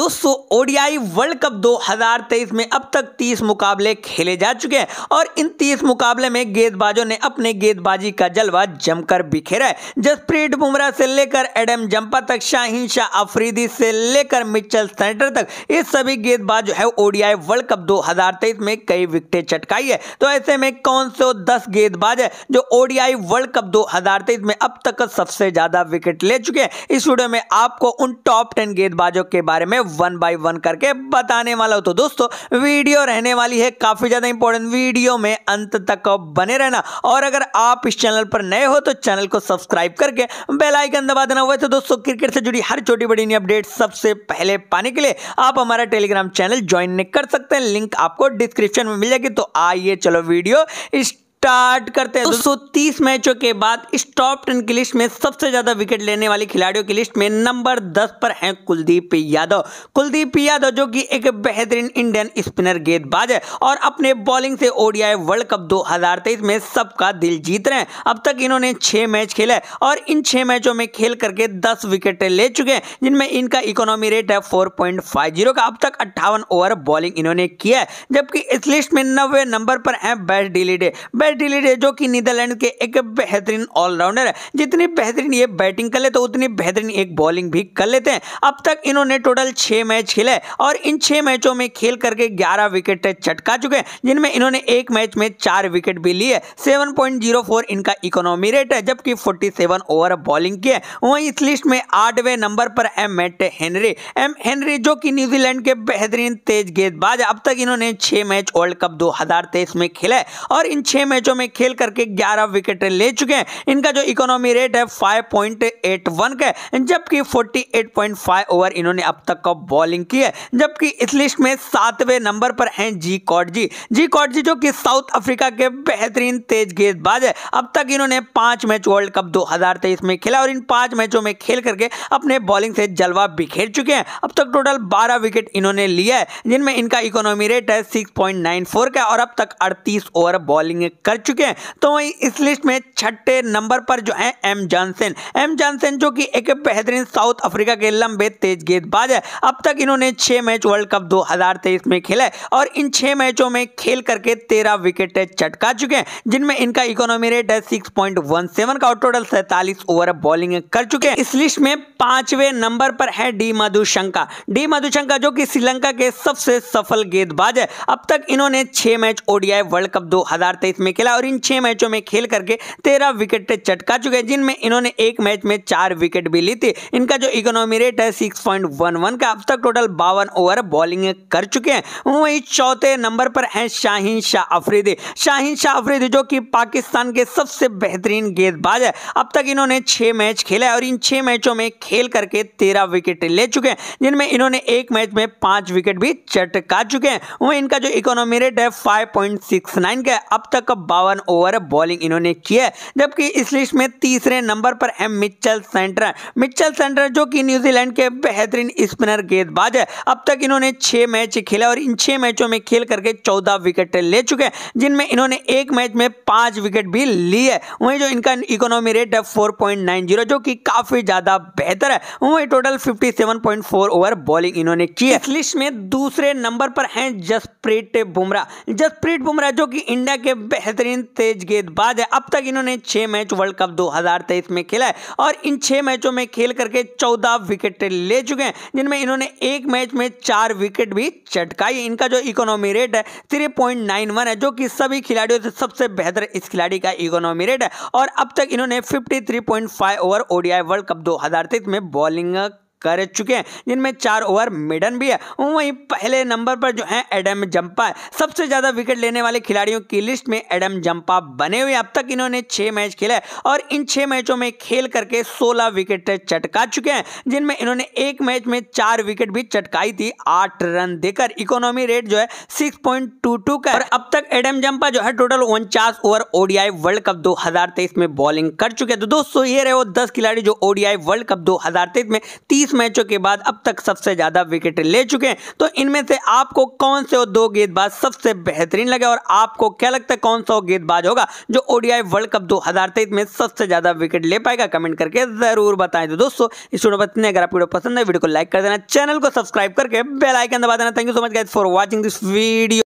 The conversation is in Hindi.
दोस्तों, ओडीआई वर्ल्ड कप 2023 में अब तक 30 मुकाबले खेले जा चुके हैं और इन 30 मुकाबले में गेंदबाजों ने अपने गेंदबाजी का जलवा जमकर बिखेरा है। जसप्रीत बुमराह से लेकर एडम जंपा तक, शाहीन शाह अफरीदी से लेकर मिचल सेंटर तक, ये सभी गेंदबाज है ओडीआई वर्ल्ड कप 2023 में कई विकेटें चटकाई है। तो ऐसे में कौन से दस गेंदबाज है जो ओडीआई वर्ल्ड कप दो हज़ार तेईस में अब तक सबसे ज़्यादा विकेट ले चुके हैं? इस वीडियो में आपको उन टॉप टेन गेंदबाजों के बारे में वन बाय वन करके बताने वाला हूँ। तो दोस्तों, वीडियो रहने वाली है, काफ़ी ज़्यादा इंपॉर्टेंट वीडियो में अंत तक बने रहना। और अगर आप इस चैनल पर नए हो तो चैनल को सब्सक्राइब करके बेल आइकन दबा देना। हुआ तो दोस्तों, क्रिकेट से जुड़ी हर छोटी बड़ी अपडेट सबसे पहले पाने के लिए आप हमारा टेलीग्राम चैनल ज्वाइन कर सकते। हैं लिंक आपको डिस्क्रिप्शन में मिल जाएगी। तो आइए, चलो वीडियो इस स्टार्ट करते हैं। दोस्तों तीस मैचों के बाद इस टॉप टेन की लिस्ट में सबसे ज़्यादा विकेट लेने वाले खिलाड़ियों की लिस्ट में नंबर दस पर हैं कुलदीप यादव। कुलदीप यादव जो कि एक बेहतरीन इंडियन स्पिनर गेंदबाज है और अपने बॉलिंग से ओडीआई वर्ल्ड कप 2023 में सबका दिल जीत रहे हैं। अब तक इन्होंने छह मैच खेले और इन छह मैचों में खेल करके दस विकेट ले चुके हैं जिनमें इनका इकोनॉमी रेट है फोर का। अब तक अट्ठावन ओवर बॉलिंग इन्होंने किया है जबकि इस लिस्ट में नब्बे नंबर पर है बेस्ट डिलीडे डिलीडे जो कि नीदरलैंड के एक बेहतरीन ऑलराउंडर है। जितनी बेहतरीन ये बैटिंग कर लेते तो उतनी बेहतरीन एक बॉलिंग भी कर लेते हैं। अब तक इन्होंने टोटल छह मैच खेले और इन छह मैचों में खेल करके ग्यारह विकेट चटका चुके हैं, जिनमें इन्होंने एक मैच में चार विकेट भी लिए सेवन इनका इकोनॉमी रेट है, जबकि फोर्टी ओवर बॉलिंग की है। वहीं इस लिस्ट में आठवें नंबर पर M Matt Henry M Henry जो कि न्यूजीलैंड के बेहतरीन तेज गेंदबाज अब तक इन्होंने छह मैच वर्ल्ड कप 2023 में खेले और इन मैचों में खेल करके 11 विकेट ले चुके हैं। इनका जो इकोनॉमी रेट है 5.81 का, जबकि 48.5 ओवर इन्होंने अब तक का बॉलिंग की है, जबकि इस लिस्ट में सातवें नंबर पर हैं जी कॉटजी जी कॉटजी जो कि साउथ अफ्रीका के बेहतरीन तेज गेंदबाज है, अब तक इन्होंने पाँच मैच वर्ल्ड कप 2023 में खेला और इन पाँच मैचों में खेल करके अपने बॉलिंग से जलवा बिखेर चुके हैं। अब तक टोटल 12 विकेट इन्होंने लिया है, जिनमें इनका इकोनॉमी रेट है 6.94 का और अब तक 38 ओवर बॉलिंग कर चुके हैं। तो वही इस लिस्ट में छठे नंबर पर जो है एम जॉनसन एम जॉनसन जो कि एक बेहतरीन साउथ अफ्रीका के लंबे तेज गेंदबाज है। अब तक इन्होंने छह मैच वर्ल्ड कप 2023 में खेला है और इन छह मैचों में खेल करके तेरह विकेट चटका चुके हैं, जिनमें इनका इकोनॉमी रेट है सिक्स पॉइंट वन सेवन का टोटल सैतालीस ओवर बॉलिंग कर चुके हैं। इस लिस्ट में पाँचवें नंबर पर है डी मधुशंका। डी मधुशंका जो कि श्रीलंका के सबसे सफल गेंदबाज है। अब तक इन्होंने छह मैच ओडीआई वर्ल्ड कप 2023 में खेला और इन छह मैचों में खेल करके तेरह विकेट चटका चुके हैं, जिनमें इन्होंने एक मैच में चार विकेट भी ली थी। इनका जो इकोनॉमी रेट है सिक्स का, अब तक टोटल बावन ओवर बॉलिंग कर चुके हैं। वही चौथे नंबर पर है शाहीन शाह अफरीदी। शाहीन शाह अफरीदी जो कि पाकिस्तान के सबसे बेहतरीन गेंदबाज है। अब तक इन्होंने छह मैच खेला और इन छह मैचों में खेल करके तेरह विकेट ले चुके हैं, जिनमें इन्होंने एक मैच में पाँच विकेट भी चटका चुके हैं। वही इनका जो इकोनॉमी रेट है फाइव का अब तक बावन ओवर बॉलिंग इन्होंने किया है, जबकि इस लिस्ट में तीसरे नंबर पर M Mitchell Santner Mitchell Santner जो कि न्यूजीलैंड के बेहतरीन स्पिनर गेंदबाज है। अब तक इन्होंने छह मैच खेला और इन छह मैचों में खेल करके चौदह विकेट ले चुके हैं, जिनमें इन्होंने एक मैच में पाँच विकेट भी ली है। वहीं जो इनका इकोनॉमी रेट है फोर जो कि काफ़ी ज़्यादा बेहतर है। वहीं टोटल फिफ्टी ओवर बॉलिंग इन्होंने की है। लिस्ट में दूसरे नंबर पर हैं जसप्रीत बुमराह। जसप्रीत बुमराह जो कि इंडिया के बेहतरीन तेज गेंदबाज है। अब तक इन्होंने छह मैच वर्ल्ड कप 2023 में खेला है और इन छह मैचों में खेल करके चौदह विकेट ले चुके हैं, जिनमें इन्होंने एक मैच में चार विकेट भी चटकाई इनका जो इकोनॉमी रेट है थ्री पॉइंट नाइन वन है, जो कि सभी खिलाड़ियों से सबसे बेहतर इस खिलाड़ी का इकोनॉमी रेट है। और अब तक इन्होंने fifty three point five over ODI World Cup दो हज़ार तेईस में बॉलिंग कर चुके हैं, जिनमें चार ओवर मिडन भी है। वहीं पहले नंबर पर जो है, एडम जंपा सबसे ज़्यादा विकेट लेने वाले खिलाड़ियों की लिस्ट में एडम जंपा बने हुए अब तक इन्होंने छह मैच खेले और इन छह मैचों में खेल करके सोलह विकेट चटका चुके हैं, जिनमें इन्होंने एक मैच में चार विकेट भी चटकाई थी, आठ रन देकर। इकोनॉमी रेट जो है, सिक्स का और अब तक एडम जंपा जो है, टोटल उनचास ओवर ओडीआई वर्ल्ड कप दो हज़ार तेईस में बॉलिंग कर चुके हैं। तो दोस्तों, ये रहे वो दस खिलाड़ी जो ओडीआई वर्ल्ड कप दो हज़ार तेईस में तीस तीस मैचों के बाद अब तक सबसे ज़्यादा विकेट ले चुके हैं। तो इनमें से आपको कौन से दो गेंदबाज सबसे बेहतरीन लगे और आपको क्या लगता है कौन सा गेंदबाज होगा जो ओडीआई वर्ल्ड कप दो हज़ार तेईस में सबसे ज़्यादा विकेट ले पाएगा? कमेंट करके ज़रूर बताएँ। तो दोस्तों, इस वीडियो अगर आपको वीडियो पसंद है, वीडियो को लाइक कर देना, चैनल को सब्सक्राइब करके बेल आइकन दबा देना। Thank you so much guys for watching this video